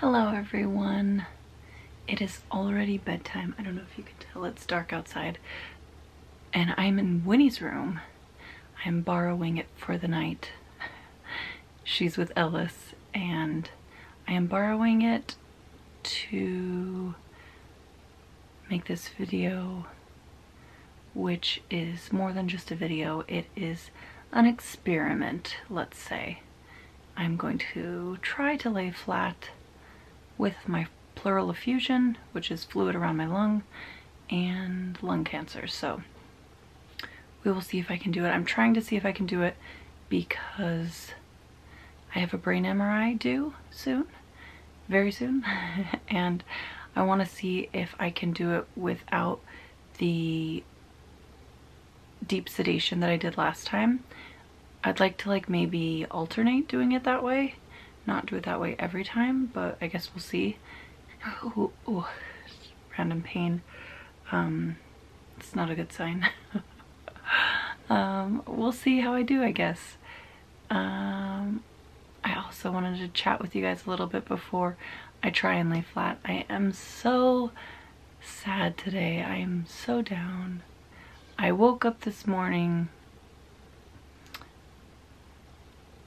Hello everyone. It is already bedtime. I don't know if you can tell it's dark outside. And I'm in Winnie's room. I'm borrowing it for the night. She's with Ellis and I am borrowing it to make this video which is more than just a video. It is an experiment, let's say. I'm going to try to lay flat with my pleural effusion, which is fluid around my lung, and lung cancer. So we will see if I can do it. I'm trying to see if I can do it because I have a brain MRI due soon, very soon, and I want to see if I can do it without the deep sedation that I did last time. I'd like to like maybe alternate doing it that way not do it that way every time, but I guess we'll see. Random pain. Um, it's not a good sign. um, we'll see how I do, I guess. Um, I also wanted to chat with you guys a little bit before I try and lay flat. I am so sad today. I am so down. I woke up this morning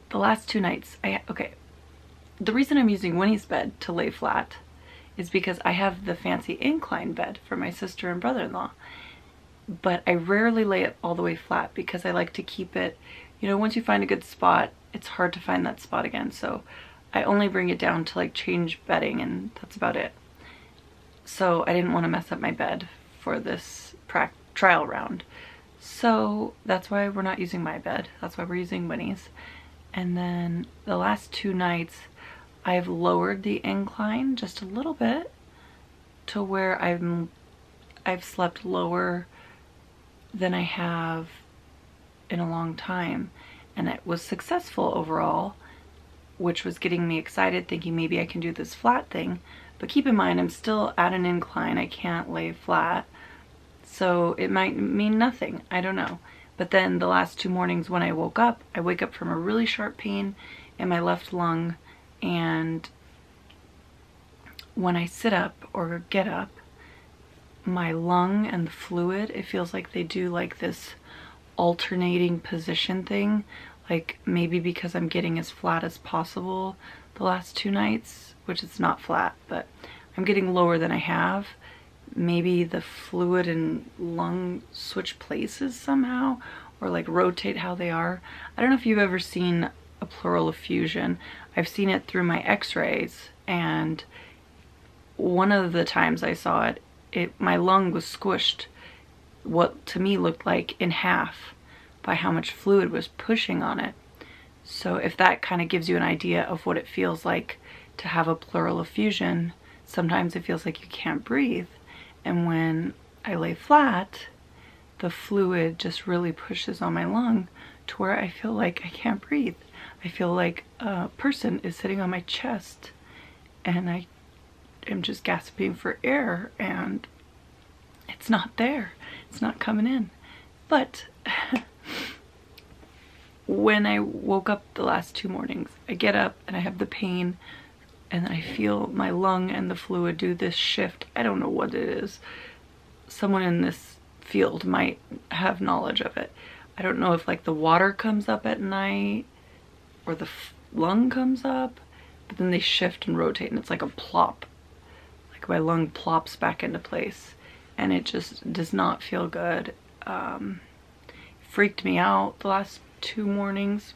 the last two nights I okay the reason I'm using Winnie's bed to lay flat is because I have the fancy incline bed for my sister and brother-in-law. But I rarely lay it all the way flat because I like to keep it, you know, once you find a good spot, it's hard to find that spot again. So I only bring it down to like change bedding and that's about it. So I didn't want to mess up my bed for this trial round. So that's why we're not using my bed. That's why we're using Winnie's. And then the last two nights, I've lowered the incline just a little bit to where I'm I've slept lower than I have in a long time. And it was successful overall which was getting me excited thinking maybe I can do this flat thing. But keep in mind I'm still at an incline. I can't lay flat. So it might mean nothing. I don't know. But then the last two mornings when I woke up I wake up from a really sharp pain in my left lung and when I sit up or get up, my lung and the fluid, it feels like they do like this alternating position thing. Like maybe because I'm getting as flat as possible the last two nights, which it's not flat, but I'm getting lower than I have. Maybe the fluid and lung switch places somehow or like rotate how they are. I don't know if you've ever seen a pleural effusion. I've seen it through my x-rays and one of the times I saw it, it my lung was squished what to me looked like in half by how much fluid was pushing on it. So if that kind of gives you an idea of what it feels like to have a pleural effusion, sometimes it feels like you can't breathe. And when I lay flat, the fluid just really pushes on my lung to where I feel like I can't breathe. I feel like a person is sitting on my chest and I am just gasping for air and it's not there. It's not coming in. But when I woke up the last two mornings, I get up and I have the pain and I feel my lung and the fluid do this shift. I don't know what it is. Someone in this field might have knowledge of it. I don't know if like the water comes up at night or the lung comes up, but then they shift and rotate and it's like a plop. Like my lung plops back into place and it just does not feel good. Um, freaked me out the last two mornings.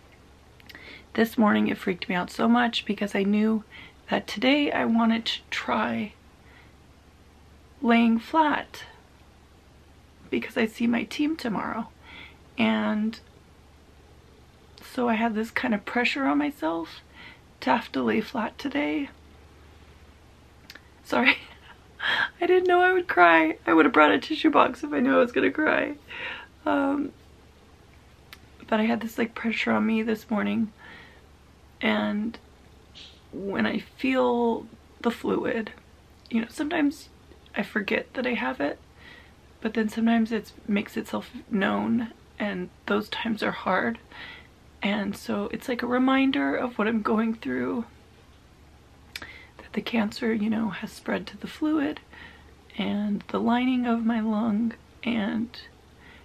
This morning it freaked me out so much because I knew that today I wanted to try laying flat because I see my team tomorrow and so I had this kind of pressure on myself to have to lay flat today. Sorry, I didn't know I would cry. I would have brought a tissue box if I knew I was gonna cry. Um, but I had this like pressure on me this morning and when I feel the fluid, you know, sometimes I forget that I have it, but then sometimes it makes itself known and those times are hard. And so it's like a reminder of what I'm going through. That the cancer, you know, has spread to the fluid and the lining of my lung and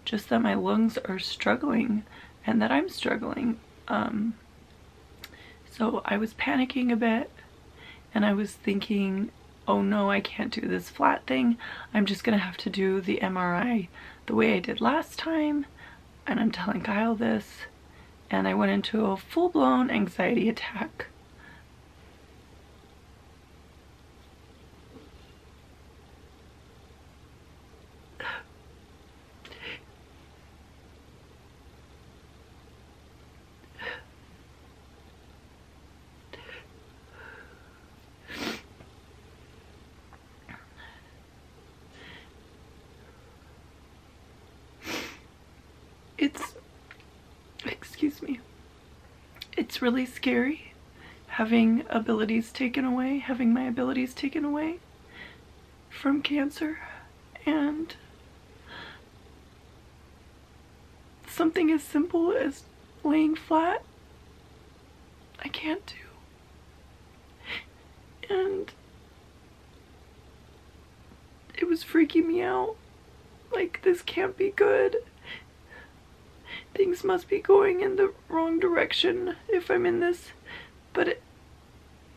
just that my lungs are struggling and that I'm struggling. Um, so I was panicking a bit and I was thinking, oh no, I can't do this flat thing. I'm just gonna have to do the MRI the way I did last time. And I'm telling Kyle this. And I went into a full-blown anxiety attack. it's excuse me. It's really scary having abilities taken away having my abilities taken away from cancer and something as simple as laying flat. I can't do. And it was freaking me out. Like this can't be good things must be going in the wrong direction if I'm in this, but it,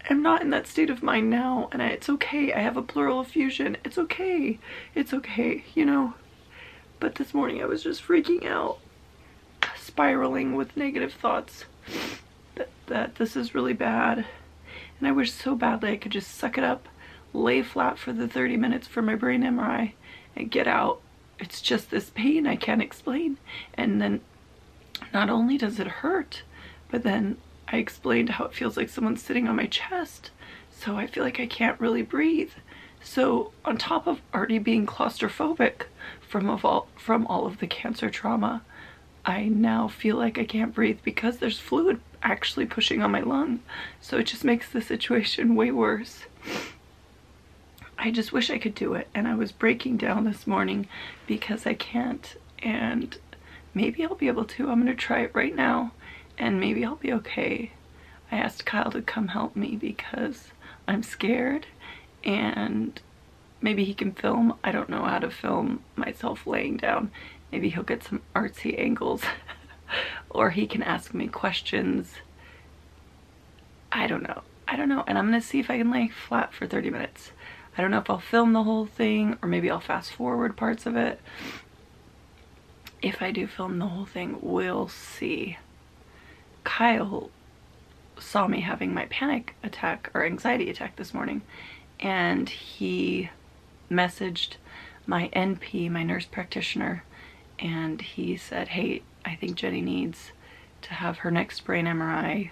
I'm not in that state of mind now, and I, it's okay. I have a pleural effusion. It's okay. It's okay, you know. But this morning I was just freaking out, spiraling with negative thoughts that, that this is really bad. And I wish so badly I could just suck it up, lay flat for the 30 minutes for my brain MRI, and get out. It's just this pain I can't explain. And then not only does it hurt, but then I explained how it feels like someone's sitting on my chest. So I feel like I can't really breathe. So on top of already being claustrophobic from, all, from all of the cancer trauma, I now feel like I can't breathe because there's fluid actually pushing on my lung. So it just makes the situation way worse. I just wish I could do it. And I was breaking down this morning because I can't. And maybe I'll be able to. I'm gonna try it right now and maybe I'll be okay. I asked Kyle to come help me because I'm scared and maybe he can film. I don't know how to film myself laying down. Maybe he'll get some artsy angles or he can ask me questions. I don't know. I don't know. And I'm gonna see if I can lay flat for 30 minutes. I don't know if I'll film the whole thing or maybe I'll fast forward parts of it if I do film the whole thing, we'll see. Kyle saw me having my panic attack or anxiety attack this morning and he messaged my NP, my nurse practitioner, and he said, hey, I think Jenny needs to have her next brain MRI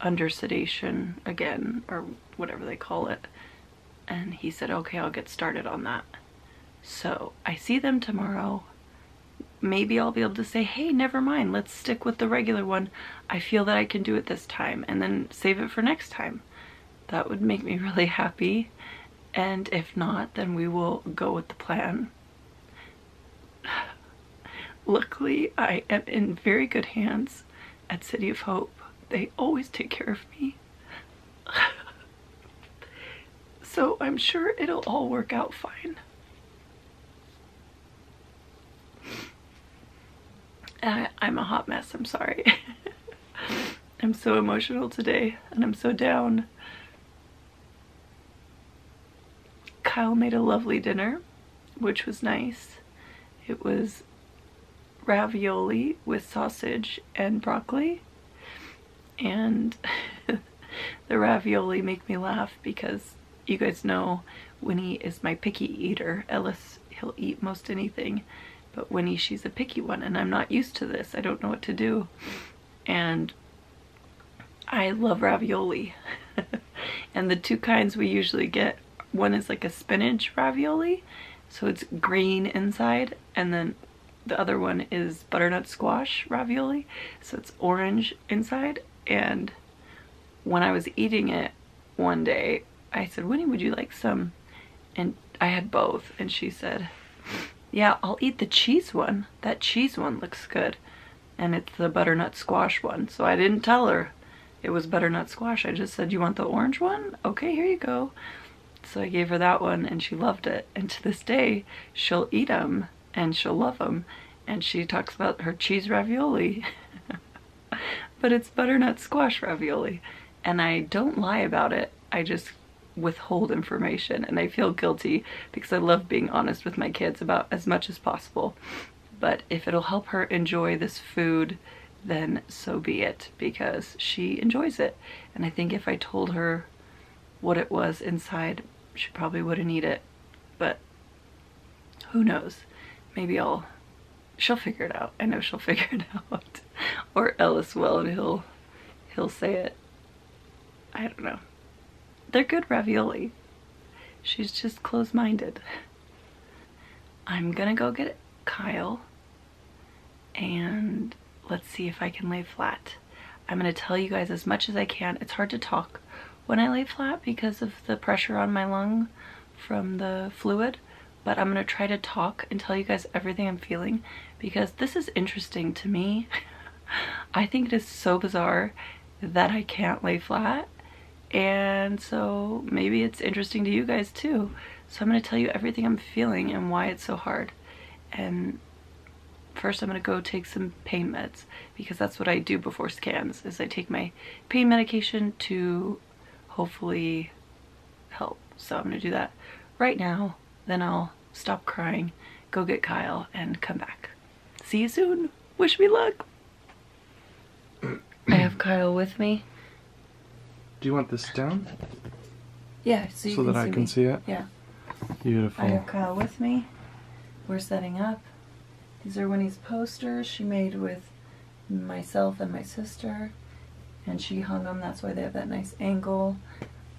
under sedation again, or whatever they call it. And he said, okay, I'll get started on that. So I see them tomorrow maybe I'll be able to say, hey, never mind, let's stick with the regular one. I feel that I can do it this time and then save it for next time. That would make me really happy. And if not, then we will go with the plan. Luckily, I am in very good hands at City of Hope. They always take care of me. so I'm sure it'll all work out fine. I, I'm a hot mess, I'm sorry. I'm so emotional today and I'm so down. Kyle made a lovely dinner, which was nice. It was ravioli with sausage and broccoli. And the ravioli make me laugh because you guys know Winnie is my picky eater. Ellis, he'll eat most anything. But Winnie, she's a picky one and I'm not used to this. I don't know what to do. And I love ravioli. and the two kinds we usually get, one is like a spinach ravioli. So it's green inside and then the other one is butternut squash ravioli. So it's orange inside. And when I was eating it one day, I said, Winnie, would you like some? And I had both. And she said, yeah, I'll eat the cheese one. That cheese one looks good. And it's the butternut squash one. So I didn't tell her it was butternut squash. I just said, you want the orange one? Okay, here you go. So I gave her that one and she loved it. And to this day, she'll eat them and she'll love them. And she talks about her cheese ravioli. but it's butternut squash ravioli. And I don't lie about it. I just withhold information and I feel guilty because I love being honest with my kids about as much as possible. But if it'll help her enjoy this food, then so be it because she enjoys it. And I think if I told her what it was inside, she probably wouldn't eat it. But who knows? Maybe I'll, she'll figure it out. I know she'll figure it out. or Ellis will and he'll, he'll say it. I don't know. They're good ravioli. She's just close-minded. I'm gonna go get Kyle and let's see if I can lay flat. I'm gonna tell you guys as much as I can. It's hard to talk when I lay flat because of the pressure on my lung from the fluid, but I'm gonna try to talk and tell you guys everything I'm feeling because this is interesting to me. I think it is so bizarre that I can't lay flat and so maybe it's interesting to you guys too. So I'm going to tell you everything I'm feeling and why it's so hard. And first I'm going to go take some pain meds because that's what I do before scans is I take my pain medication to hopefully help. So I'm going to do that right now. Then I'll stop crying, go get Kyle and come back. See you soon. Wish me luck. I have Kyle with me. Do you want this down? Yeah, so, so that I can me. see it? Yeah. Beautiful. I have Kyle with me. We're setting up. These are Winnie's posters she made with myself and my sister. And she hung them, that's why they have that nice angle.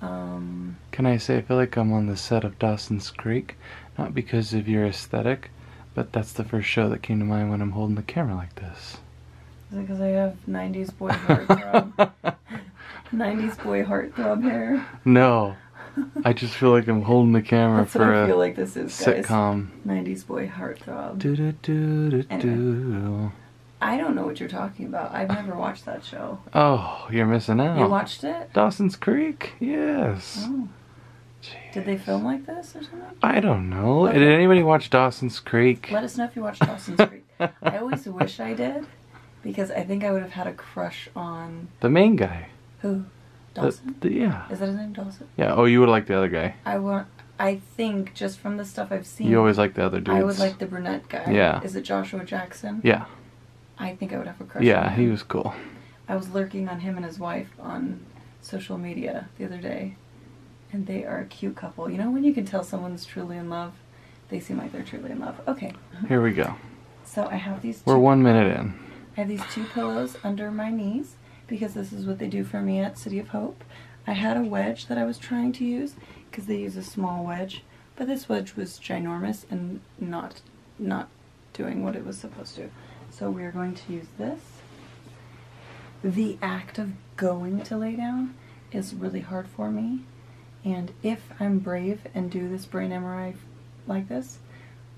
Um, Can I say I feel like I'm on the set of Dawson's Creek? Not because of your aesthetic, but that's the first show that came to mind when I'm holding the camera like this. Is it because I have 90s boy heartthrob? 90s boy heartthrob hair? No. I just feel like I'm holding the camera That's for what I a feel like this is, guys. sitcom. 90s boy heartthrob. Do do do do do. I don't know what you're talking about. I've never watched that show. Oh, you're missing out. You watched it? Dawson's Creek? Yes. Oh. Did they film like this or something? I don't know. Okay. Did anybody watch Dawson's Creek? Let us know if you watched Dawson's Creek. I always wish I did because I think I would have had a crush on The main guy. Who? Uh, Dawson? the- yeah. Is that his name, Dawson? Yeah. Oh, you would like the other guy. I want. I think just from the stuff I've seen, You always like the other dudes. I would like the brunette guy. Yeah. Is it Joshua Jackson? Yeah. I think I would have a crush. Yeah, he was cool. I was lurking on him and his wife on social media the other day, and they are a cute couple. You know when you can tell someone's truly in love? They seem like they're truly in love. Okay, Here we go. so I have these. We're one minute in. I have these two pillows under my knees because this is what they do for me at City of Hope. I had a wedge that I was trying to use because they use a small wedge, but this wedge was ginormous and not not doing what it was supposed to. So we are going to use this. The act of going to lay down is really hard for me. And if I'm brave and do this brain MRI like this,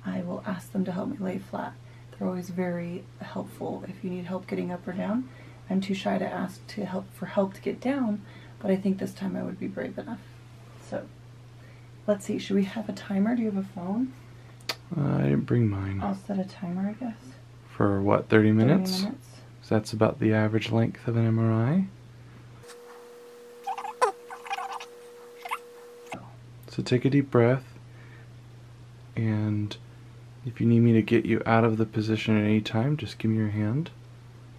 I will ask them to help me lay flat. They're always very helpful if you need help getting up or down. I'm too shy to ask to help for help to get down, but I think this time I would be brave enough. So, let's see. Should we have a timer? Do you have a phone? Uh, I didn't bring mine. I'll set a timer, I guess. For what, 30 minutes? 30 minutes. So that's about the average length of an MRI. So take a deep breath. And if you need me to get you out of the position at any time, just give me your hand.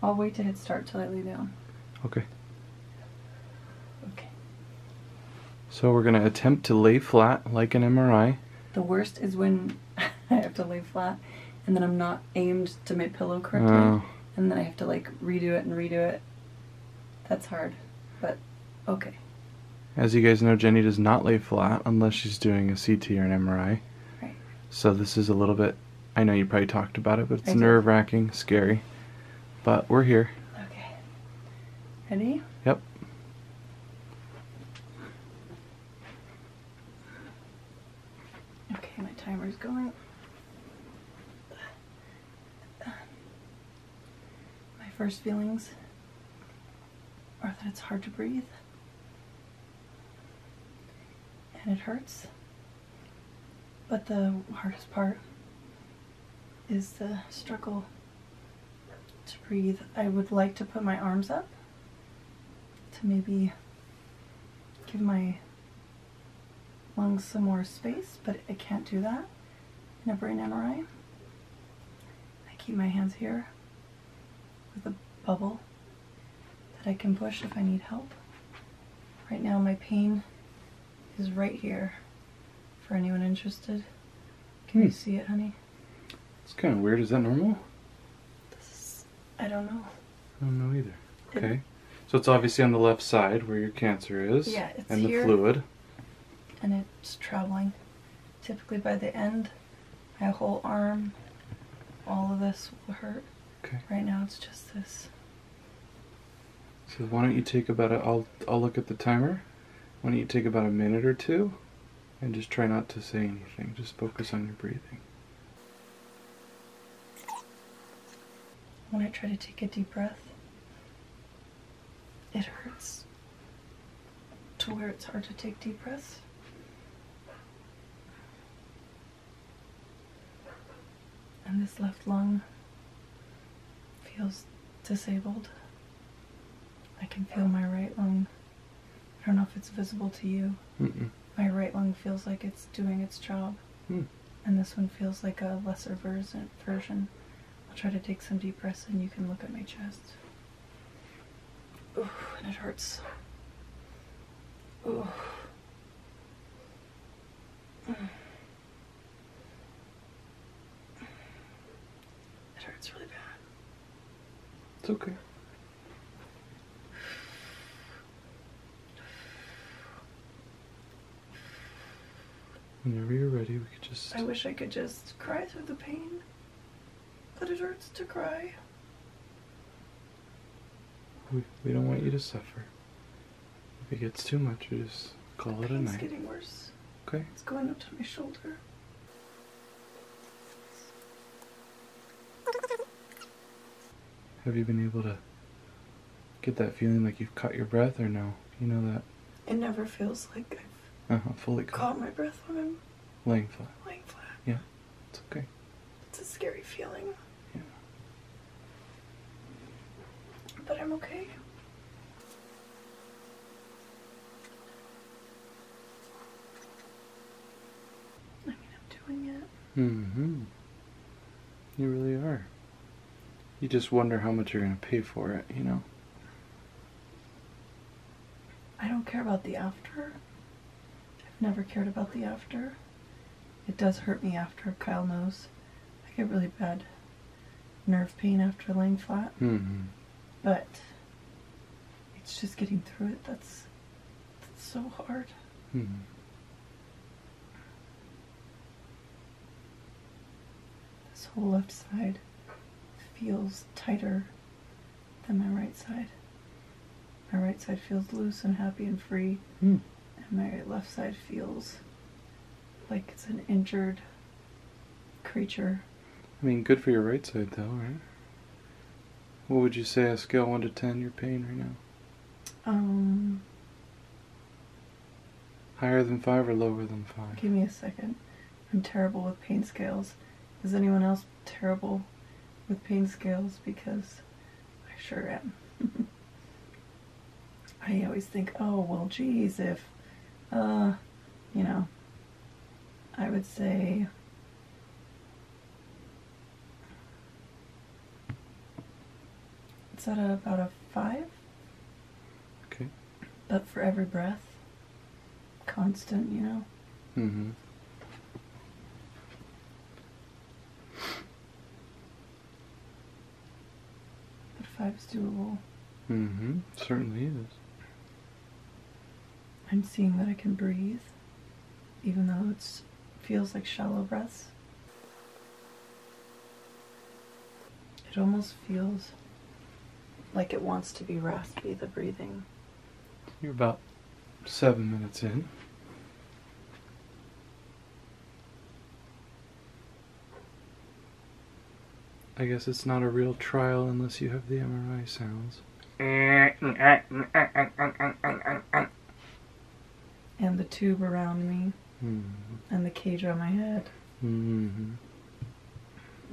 I'll wait to hit start till I lay down. Okay. Okay. So we're going to attempt to lay flat like an MRI. The worst is when I have to lay flat and then I'm not aimed to my pillow correctly. Oh. and then I have to like redo it and redo it. That's hard, but okay. As you guys know, Jenny does not lay flat unless she's doing a CT or an MRI. Right. So this is a little bit, I know you probably talked about it, but it's nerve wracking, scary. But we're here. Okay. Ready? Yep. Okay, my timer's going. My first feelings are that it's hard to breathe. And it hurts. But the hardest part is the struggle to breathe. I would like to put my arms up to maybe give my lungs some more space, but I can't do that in a brain MRI. I keep my hands here with a bubble that I can push if I need help. Right now, my pain is right here for anyone interested. Can you Hmm. see it, honey? It's kind of weird. Is that normal? I don't know. I don't know either. It- Okay. So it's obviously on the left side where your cancer is. Yeah, it's And the fluid. and it's traveling. Typically by the end, my whole arm, all of this will hurt. Okay. Right now it's just this. So why don't you take about a, I'll, I'll look at the timer. Why don't you take about a minute or two and just try not to say anything. Just focus on your breathing. When I try to take a deep breath, it hurts to where it's hard to take deep breaths. And this left lung feels disabled. I can feel my right lung. I don't know if it's visible to you. Mm-mm. My right lung feels like it's doing its job, Hmm. and this one feels like a lesser version. Try to take some deep breaths, and you can look at my chest. Ooh, and it hurts. Ooh. It hurts really bad. It's okay. Whenever you're ready, we could just. I wish I could just cry through the pain, but it hurts to cry. We, we don't want you to suffer. If it gets too much, we just call it a night. getting worse. Okay. It's going up to my shoulder. Have you been able to get that feeling like you've caught your breath or no? You know that? It never feels like I've Uh huh. Fully caught. caught my breath when I'm Laying flat. lying flat. Yeah. It's okay. It's a scary feeling. Yeah. But I'm okay. I mean, I'm doing it. Mm-hmm. You really are. You just wonder how much you're gonna pay for it, you know? I don't care about the after. I've never cared about the after. It does hurt me after, Kyle knows. I get really bad nerve pain after laying flat, Mm-hmm. But it's just getting through it that's, that's so hard. Mm-hmm. This whole left side feels tighter than my right side. My right side feels loose and happy and free, Mm. and my left side feels like it's an injured creature. I mean, good for your right side, though, right? What would you say, a scale 1 to 10, your pain right now? Um, Higher than 5 or lower than 5? give me a second. I'm terrible with pain scales. Is anyone else terrible with pain scales? Because I sure am. I always think, oh, well, geez, if, uh, you know, I would say it's at a, about a five, Okay. but for every breath, constant, you know. Mm-hmm. But five is doable. Mm-hmm. Certainly is. I'm seeing that I can breathe, even though it feels like shallow breaths. It almost feels like it wants to be raspy, the breathing. You're about seven minutes in. I guess it's not a real trial unless you have the MRI sounds. And the tube around me, Mhm. and the cage on my head. Mhm.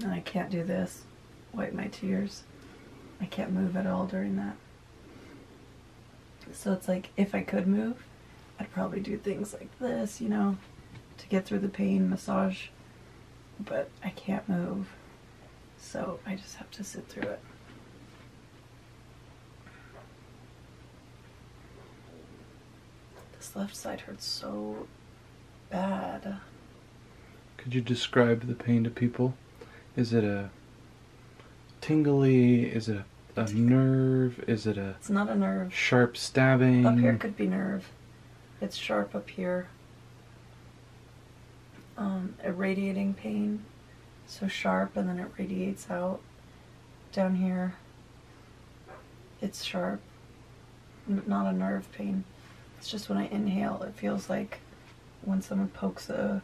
And I can't do this. Wipe my tears. I can't move at all during that. So it's like if I could move, I'd probably do things like this, you know, to get through the pain, massage. But I can't move. So I just have to sit through it. This left side hurts so bad. Could you describe the pain to people? Is it a tingly? Is it a, a nerve? Is it a It's not a nerve. sharp stabbing? Up here could be nerve. It's sharp up here. Um, irradiating pain. So sharp and then it radiates out. Down here, it's sharp. Not a nerve pain. It's just when I inhale, it feels like when someone pokes a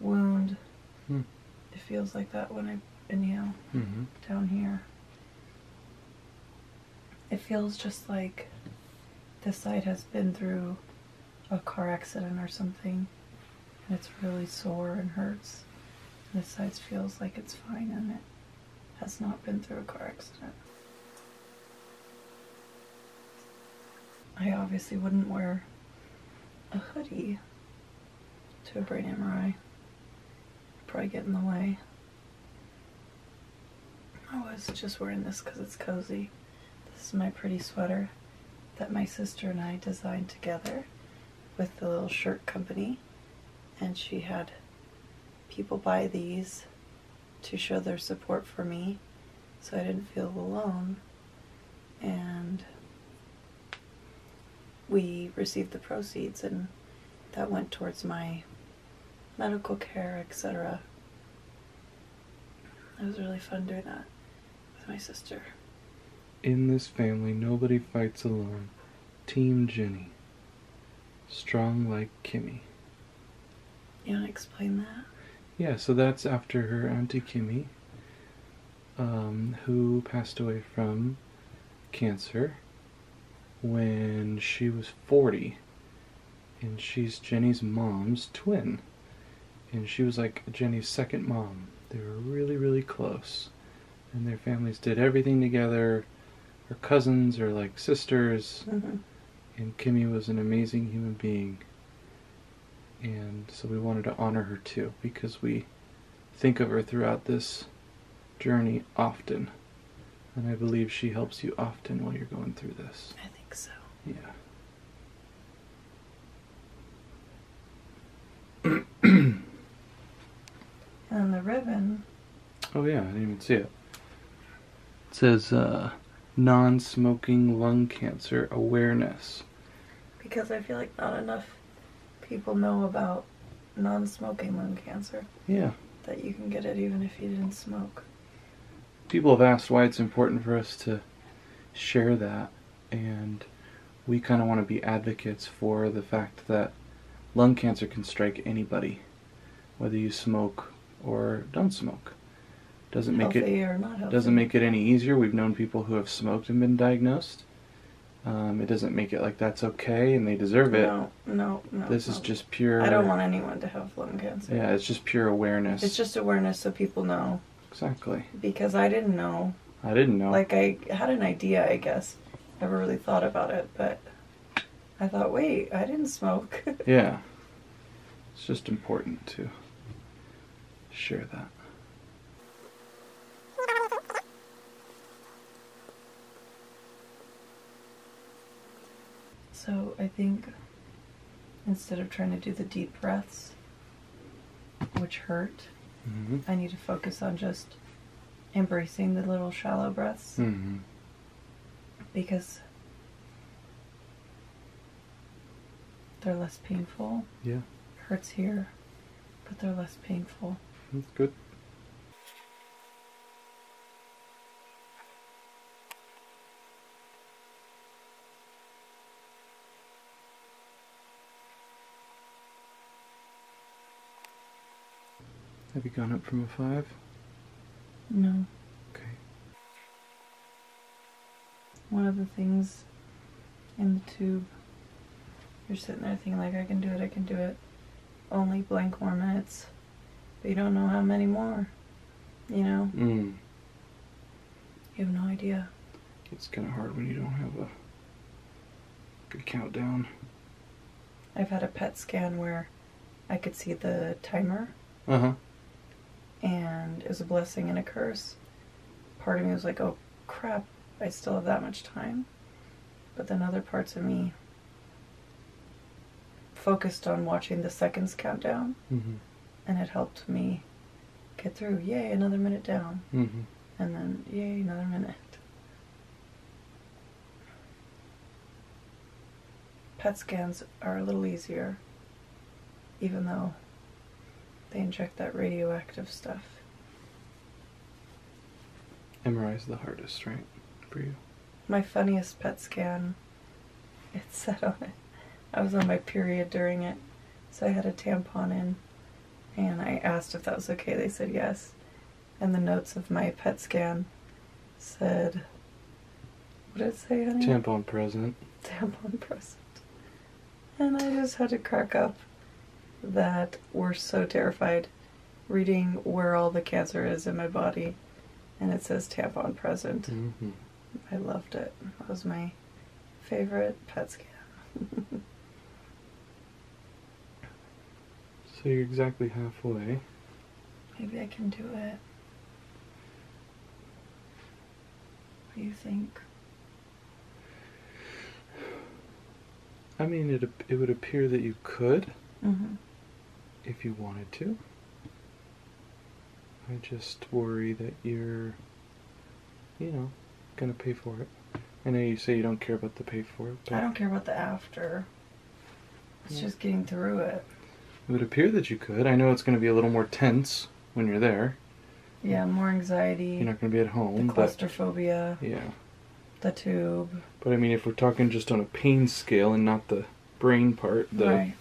wound. Hmm. It feels like that when I inhale hmm down here. It feels just like this side has been through a car accident or something, and it's really sore and hurts. This side feels like it's fine and it has not been through a car accident. I obviously wouldn't wear a hoodie to a brain MRI. Probably get in the way. I was just wearing this because it's cozy. This is my pretty sweater that my sister and I designed together with the little shirt company. And she had people buy these to show their support for me so I didn't feel alone. And we received the proceeds, and that went towards my medical care, etc. It was really fun doing that with my sister. In this family, nobody fights alone. Team Jenny. Strong like Kimmy. You want to explain that? Yeah, so that's after her Auntie Kimmy, um, who passed away from cancer when she was 40. And she's Jenny's mom's twin. And she was like Jenny's second mom. They were really, really close. And their families did everything together. Her cousins are like sisters. Mm-hmm. And Kimmy was an amazing human being. And so we wanted to honor her too because we think of her throughout this journey often. And I believe she helps you often while you're going through this. I think so. Yeah. And the ribbon, Oh yeah, I didn't even see it. It says uh, non-smoking lung cancer awareness. because I feel like not enough people know about non smoking lung cancer, Yeah. that you can get it even if you didn't smoke. people have asked why it's important for us to share that and we kind of want to be advocates for the fact that lung cancer can strike anybody whether you smoke or don't smoke doesn't make it or not healthy. doesn't make it any easier we've known people who have smoked and been diagnosed um, it doesn't make it like that's okay and they deserve it No, no, no. this is just pure I don't want anyone to have lung cancer. yeah it's just pure awareness It's just awareness so people know. exactly Because I didn't know. i didn't know Like, I had an idea, I guess. Never really thought about it, but I thought, wait, I didn't smoke. Yeah. It's just important to share that. So I think instead of trying to do the deep breaths, which hurt, Mm-hmm. I need to focus on just embracing the little shallow breaths Mm-hmm. because they're less painful. Yeah, Hurts here, but they're less painful. that's good. Have you gone up from a five? No. Okay. one of the things in the tube. You're sitting there thinking like I can do it, I can do it. Only blank more minutes. But you don't know how many more. You know? Mm. You have no idea. It's kind of hard when you don't have a good countdown. I've had a PET scan where I could see the timer Uh huh. And it was a blessing and a curse. Part of me was like, oh crap, I still have that much time. But then other parts of me focused on watching the seconds count down Mm-hmm. and it helped me get through. Yay, another minute down. Mm-hmm. And then, yay, another minute. PET scans are a little easier, even though they inject that radioactive stuff. MRI's the hardest, right? For you. My funniest PET scan, it said on it, I was on my period during it, so I had a tampon in, and I asked if that was okay. They said yes. And the notes of my PET scan said, what did it say, honey? Tampon present. tampon present. And I just had to crack up that we're so terrified reading where all the cancer is in my body and it says tampon present. Mm-hmm. I loved it. That was my favorite PET scan. So you're exactly halfway. Maybe I can do it. What do you think? I mean, it it would appear that you could Mm-hmm. If you wanted to. I just worry that you're, you know, gonna pay for it. I know you say you don't care about the pay for it, but I don't care about the after. It's Yeah. just getting through it. it would appear that you could. I know it's gonna be a little more tense when you're there. Yeah, more anxiety, You're not gonna be at the home, but claustrophobia, yeah. the tube. But I mean, if we're talking just on a pain scale and not the brain part, the, Right.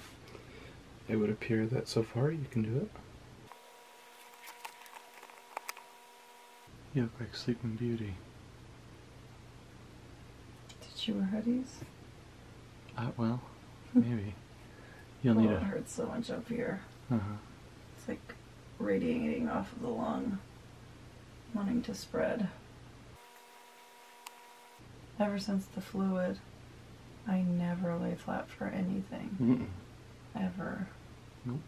It would appear that so far you can do it. You look like Sleeping Beauty. Did you wear hoodies? Uh, well, maybe. You'll need oh, it a. hurts so much up here. Uh-huh. It's like radiating off of the lung, wanting to spread. Ever since the fluid, I never lay flat for anything. Mm-mm. Ever. Nope.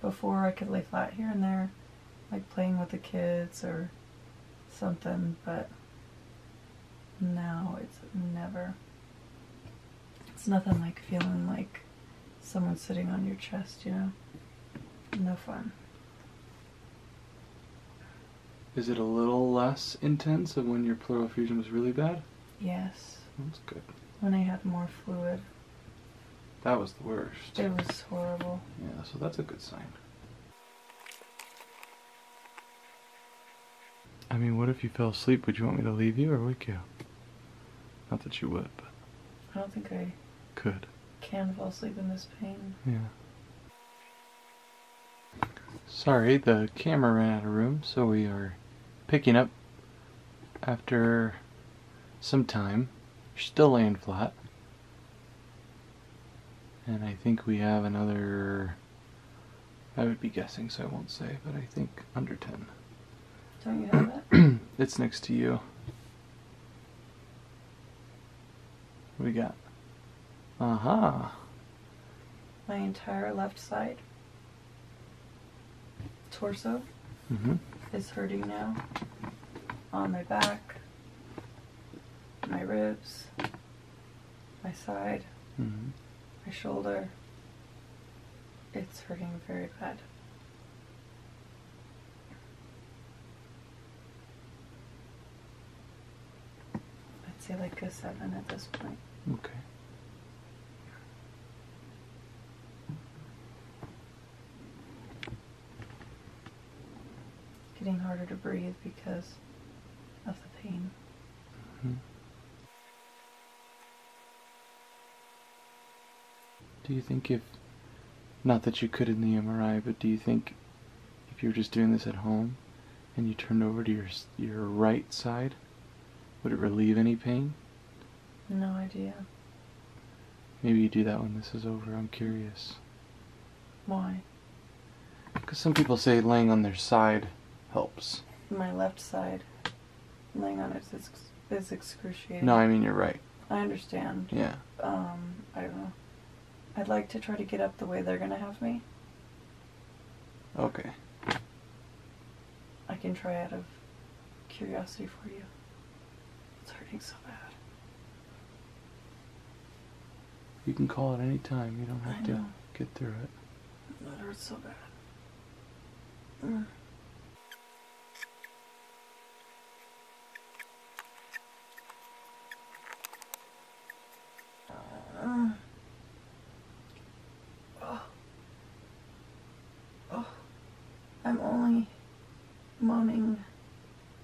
Before I could lay flat here and there, like playing with the kids or something, but now it's never. It's nothing like feeling like someone sitting on your chest, you know? No fun. Is it a little less intense than when your pleural effusion was really bad? Yes. That's good. When I had more fluid, That was the worst. it was horrible. Yeah, so that's a good sign. I mean, what if you fell asleep? Would you want me to leave you or wake you? Not that you would, but I don't think I could. can fall asleep in this pain. Yeah. Sorry, the camera ran out of room, so we are picking up after some time. You're still laying flat. And I think we have another. I would be guessing, so I won't say, but I think under 10. Don't you have it? it's next to you. What we got? Aha. My entire left side torso Mm-hmm. is hurting now. On my back, my ribs, my side, Mm-hmm. My shoulder. It's hurting very bad. I'd say like a seven at this point. Okay. Getting harder to breathe because of the pain. Mhm. Do you think if, not that you could in the MRI, but do you think if you were just doing this at home and you turned over to your your right side, Would it relieve any pain? No idea. Maybe you do that when this is over. I'm curious. Why? Because some people say laying on their side helps. My left side, laying on it is, is excruciating. No, I mean you're right. I understand. Yeah. Um, I don't know. I'd like to try to get up the way they're gonna have me. Okay. I can try out of curiosity for you. It's hurting so bad. You can call at any time. You don't have to get through it. That hurts so bad. Mm. Uh, oh. Oh. I'm only moaning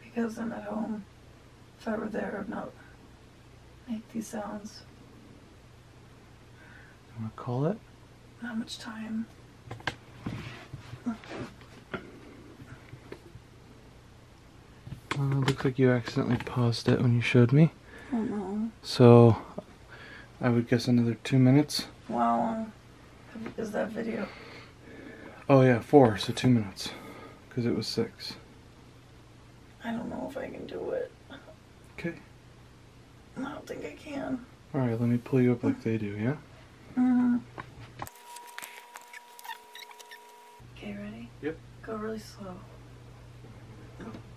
because I'm at home. If I were there, I'd not make these sounds. You want to call it? Not much time. Uh, looks like you accidentally paused it when you showed me. Oh no. So, I would guess another two minutes. Wow. Is that video? Oh yeah, four. So two minutes, because it was six. I don't know if I can do it. Okay. I don't think I can. All right. Let me pull you up like they do. Yeah. Mm-hmm. Okay, ready? Yep. Go really slow.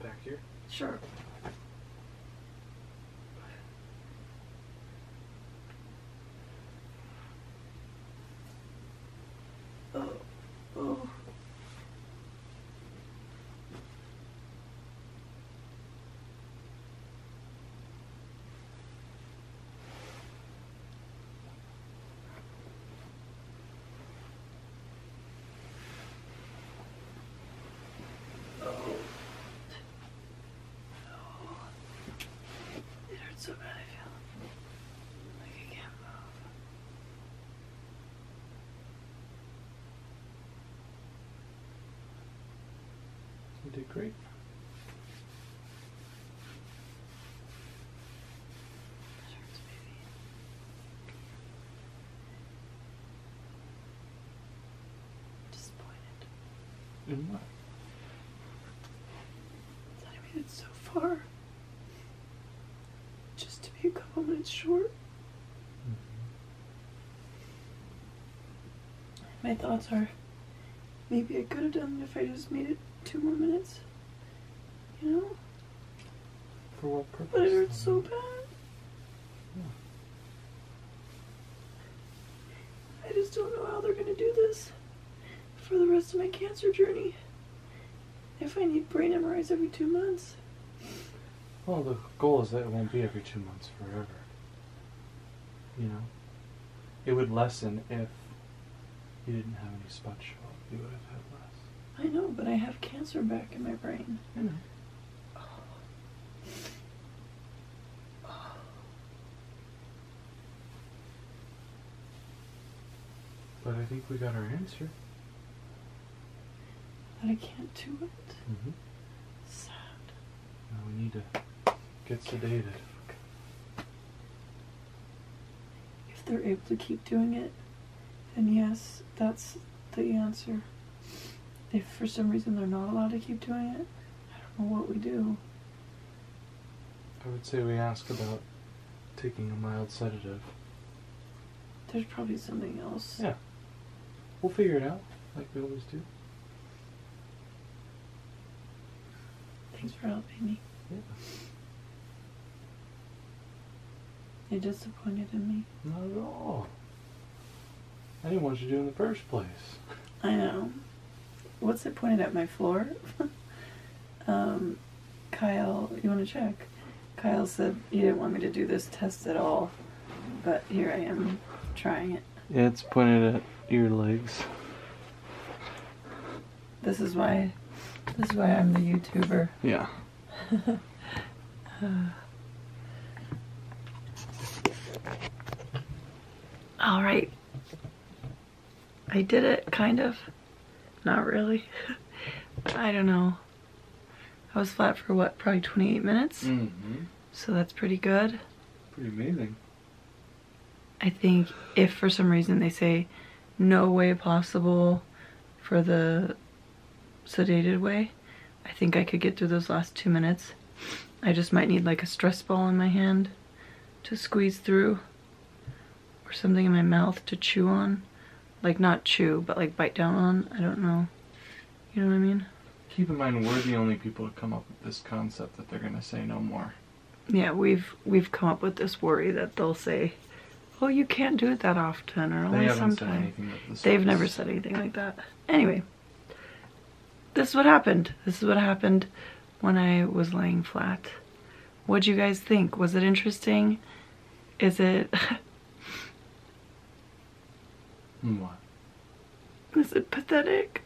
Back here. Sure. Oh, oh. Oh. It hurts so bad, I feel like I can't move. You did great. It hurts, baby. Disappointed In what? that I made it so far. Just to be a couple minutes short. Mm-hmm. My thoughts are maybe I could have done it if I just made it two more minutes. You know? For what purpose? But it hurts so bad. I just don't know how they're gonna do this for the rest of my cancer journey. If I need brain MRIs every two months. Well, the goal is that it won't be every two months forever. You know? It would lessen if you didn't have any spots show up. You would have had less. I know, but I have cancer back in my brain. I know. But I think we got our answer. But I can't do it. Mm-hmm. Sad. Now we need to get sedated. If they're able to keep doing it, then yes, that's the answer. If for some reason they're not allowed to keep doing it, I don't know what we do. I would say we ask about taking a mild sedative. There's probably something else. Yeah. We'll figure it out, like we always do. Thanks for helping me. Yeah. You're disappointed in me. Not at all. I didn't want you to do it in the first place. I know. What's it pointed at my floor? um, Kyle, you want to check? Kyle said he didn't want me to do this test at all, but here I am trying it. Yeah, it's pointed at your legs. This is why. This is why I'm the YouTuber. Yeah. All right. I did it, kind of. Not really. I don't know. I was flat for what, probably 28 minutes? Mm-hmm. So that's pretty good. Pretty amazing. I think if for some reason they say no way possible for the sedated way, I think I could get through those last two minutes. I just might need like a stress ball in my hand to squeeze through or something in my mouth to chew on. Like not chew, but like bite down on. I don't know. You know what I mean? Keep in mind, we're the only people to come up with this concept that they're gonna say no more. Yeah, we've we've come up with this worry that they'll say, "Oh, you can't do it that often, or only sometimes." anything that this They've never said anything like that. Anyway, this is what happened. This is what happened when I was laying flat. What do you guys think? Was it interesting? Is it What? is it pathetic?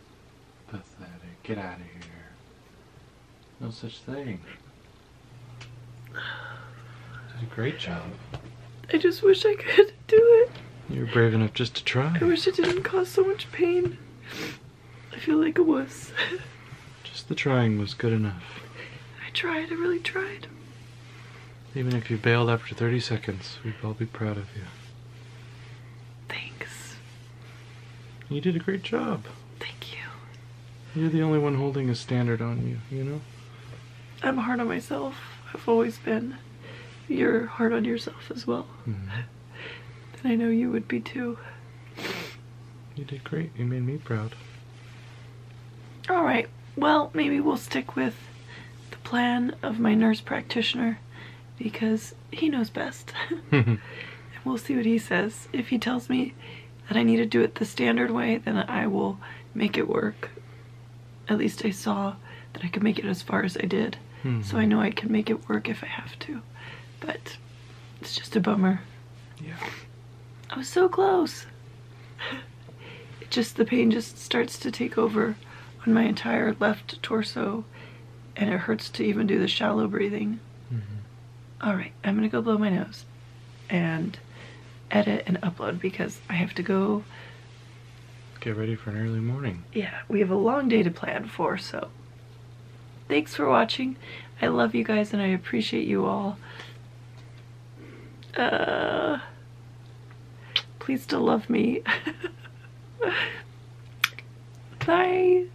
Pathetic. Get out of here. No such thing. Did a great job. I just wish I could do it. You were brave enough just to try. I wish it didn't cause so much pain. I feel like a wuss. Just the trying was good enough. I tried, I really tried. Even if you bailed after 30 seconds, we'd all be proud of you. Thanks. You did a great job. Thank you. You're the only one holding a standard on you, you know? I'm hard on myself. I've always been. You're hard on yourself as well. Mhm. And I know you would be too. You did great. You made me proud. All right. Well, maybe we'll stick with the plan of my nurse practitioner because he knows best. and we'll see what he says. If he tells me that I need to do it the standard way, then I will make it work. At least I saw that I could make it as far as I did. Hmm. So I know I can make it work if I have to. But it's just a bummer. Yeah. I was so close. It just the pain just starts to take over on my entire left torso and it hurts to even do the shallow breathing. Mm-hmm. All right, I'm going to go blow my nose and edit and upload because I have to go. Get ready for an early morning. Yeah, we have a long day to plan for, so thanks for watching. I love you guys and I appreciate you all. Uh please still love me. Bye.